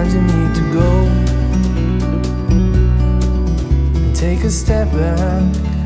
Sometimes you need to go. And take a step back